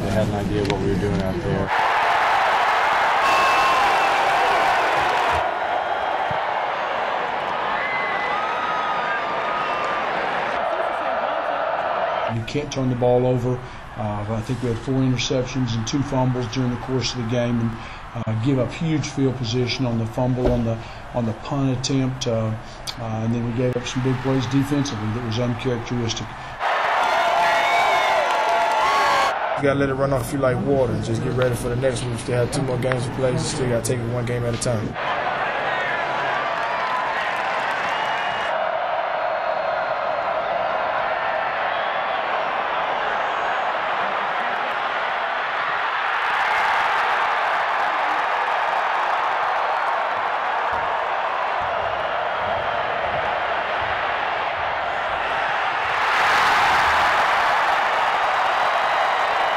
they had an idea what we were doing out there. You can't turn the ball over. Uh, I think we had four interceptions and two fumbles during the course of the game, and uh, give up huge field position on the fumble on the on the punt attempt, uh, uh and then we gave up some big plays defensively that was uncharacteristic. You gotta let it run off you like water just get ready for the next one. We still have two more games to play. You still gotta take it one game at a time.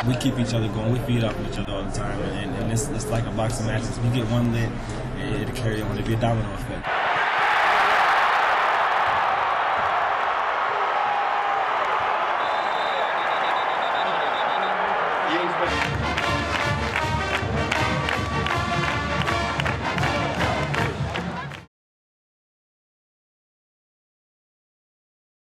We keep each other going. We feed off each other all the time, and, and it's, it's like a boxing match. If you get one lit, it'll carry on. It'll be a domino effect. Yeah,